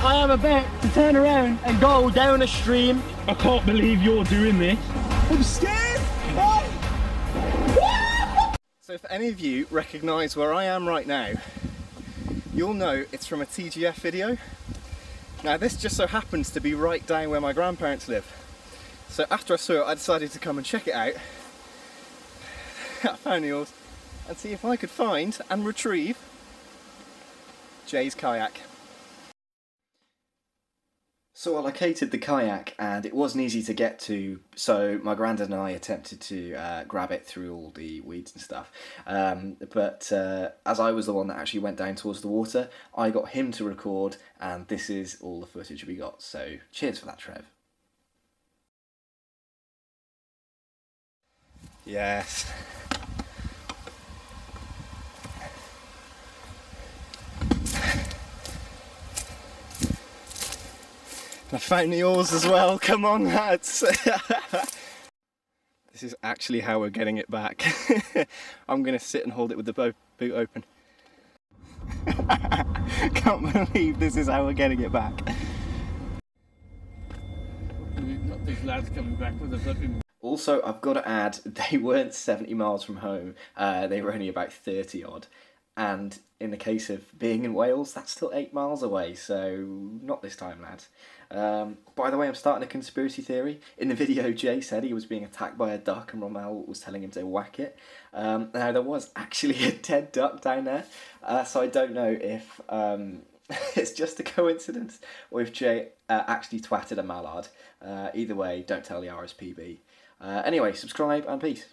I am about to turn around and go down a stream. I can't believe you're doing this. I'm scared. So if any of you recognise where I am right now, you'll know it's from a TGF video. Now this just so happens to be right down where my grandparents live. So after I saw it, I decided to come and check it out. I found yours and see if I could find and retrieve Jay's kayak. So I located the kayak and it wasn't easy to get to, so my granddad and I attempted to uh, grab it through all the weeds and stuff. Um, but uh, as I was the one that actually went down towards the water, I got him to record, and this is all the footage we got. So cheers for that, Trev. Yes. I found yours as well. Come on, lads. this is actually how we're getting it back. I'm going to sit and hold it with the bo- boot open. Can't believe this is how we're getting it back. Also, I've got to add, they weren't 70 miles from home. Uh, they were only about 30 odd. And in the case of being in Wales, that's still eight miles away, so not this time, lads. Um, by the way, I'm starting a conspiracy theory. In the video, Jay said he was being attacked by a duck and Romell was telling him to whack it. Um, now, there was actually a dead duck down there, uh, so I don't know if um, it's just a coincidence or if Jay uh, actually twatted a mallard. Uh, either way, don't tell the RSPB. Uh, anyway, subscribe and peace.